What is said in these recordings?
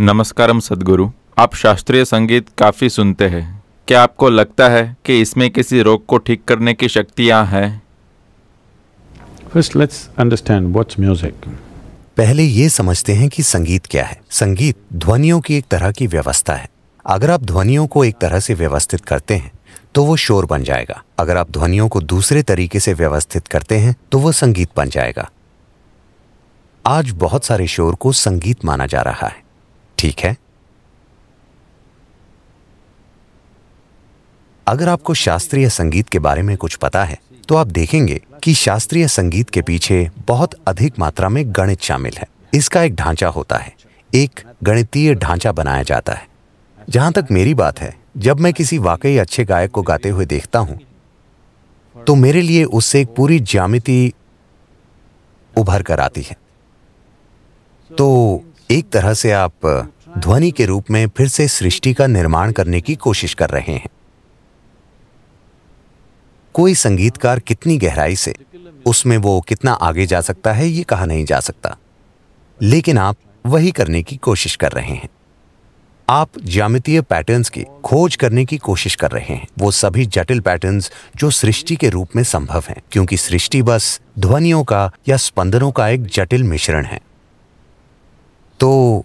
नमस्कारम सदगुरु। आप शास्त्रीय संगीत काफ़ी सुनते हैं। क्या आपको लगता है कि इसमें किसी रोग को ठीक करने की शक्तियाँ हैं? First, let's understand what's music. पहले ये समझते हैं कि संगीत क्या है। संगीत ध्वनियों की एक तरह की व्यवस्था है। अगर आप ध्वनियों को एक तरह से व्यवस्थित करते हैं तो वो शोर बन जाएगा। अगर आप ध्वनियों को दूसरे तरीके से व्यवस्थित करते हैं तो वो संगीत बन जाएगा। आज बहुत सारे शोर को संगीत माना जा रहा है। ठीक है? अगर आपको शास्त्रीय संगीत के बारे में कुछ पता है तो आप देखेंगे कि शास्त्रीय संगीत के पीछे बहुत अधिक मात्रा में गणित शामिल है। इसका एक ढांचा होता है। एक गणितीय ढांचा बनाया जाता है। जहाँ तक मेरी बात है, जब मैं किसी वाकई अच्छे गायक को गाते हुए देखता हूँ तो मेरे लिए उससे एक पूरी ज्यामिति उभर कर आती है। तो एक तरह से आप ध्वनि के रूप में फिर से सृष्टि का निर्माण करने की कोशिश कर रहे हैं। कोई संगीतकार कितनी गहराई से, उसमें वो कितना आगे जा सकता है ये कहा नहीं जा सकता। लेकिन आप वही करने की कोशिश कर रहे हैं। आप ज्यामितीय पैटर्न्स की खोज करने की कोशिश कर रहे हैं। वो सभी जटिल पैटर्न्स जो सृष्टि के रूप में संभव हैं, क्योंकि सृष्टि बस ध्वनियों का या स्पंदनों का एक जटिल मिश्रण है। तो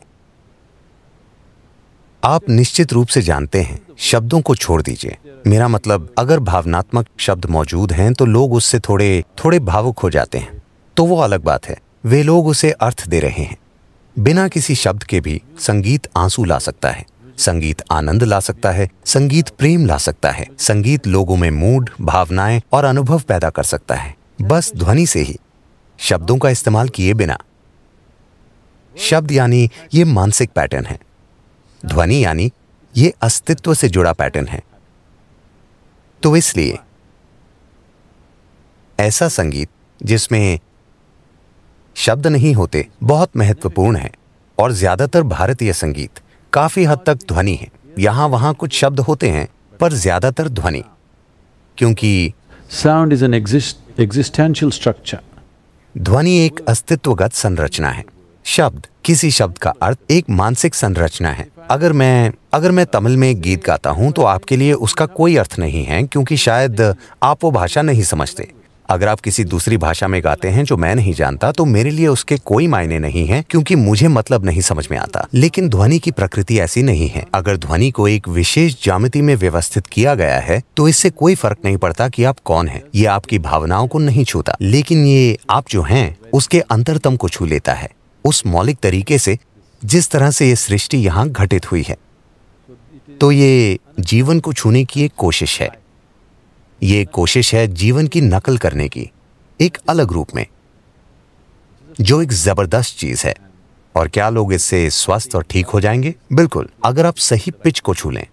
आप निश्चित रूप से जानते हैं। शब्दों को छोड़ दीजिए। मेरा मतलब अगर भावनात्मक शब्द मौजूद हैं तो लोग उससे थोड़े थोड़े भावुक हो जाते हैं। तो वो अलग बात है। वे लोग उसे अर्थ दे रहे हैं। बिना किसी शब्द के भी संगीत आँसू ला सकता है। संगीत आनंद ला सकता है। संगीत प्रेम ला सकता है। संगीत लोगों में मूड, भावनाएँ और अनुभव पैदा कर सकता है। बस ध्वनि से ही। शब्दों का इस्तेमाल किए बिना। शब्द यानी ये मानसिक पैटर्न है। ध्वनि यानी ये अस्तित्व से जुड़ा पैटर्न है। तो इसलिए ऐसा संगीत जिसमें शब्द नहीं होते बहुत महत्वपूर्ण है और ज़्यादातर भारतीय संगीत काफ़ी हद तक ध्वनि है। यहाँ वहाँ कुछ शब्द होते हैं पर ज़्यादातर ध्वनि क्योंकि sound is an existential structure. ध्वनि एक अस्तित्वगत संरचना है। शब्द, किसी शब्द का अर्थ एक मानसिक संरचना है। अगर मैं अगर मैं तमिल में एक गीत गाता हूँ तो आपके लिए उसका कोई अर्थ नहीं है, क्योंकि शायद आप वो भाषा नहीं समझते। अगर आप किसी दूसरी भाषा में गाते हैं जो मैं नहीं जानता तो मेरे लिए उसके कोई मायने नहीं है, क्योंकि मुझे मतलब नहीं समझ में आता। लेकिन ध्वनि की प्रकृति ऐसी नहीं है। अगर ध्वनि को एक विशेष जामिति में व्यवस्थित किया गया है तो इससे कोई फ़र्क नहीं पड़ता कि आप कौन हैं। ये आपकी भावनाओं को नहीं छूता, लेकिन ये आप जो हैं, उसके अंतरतम को छू लेता है। उस मौलिक तरीके से जिस तरह से ये सृष्टि यहाँ घटित हुई है। तो ये जीवन को छूने की एक कोशिश है। ये कोशिश है जीवन की नकल करने की, एक अलग रूप में, जो एक ज़बरदस्त चीज़ है। और क्या लोग इससे स्वस्थ और ठीक हो जाएँगे? बिल्कुल, अगर आप सही पिच को छू लें।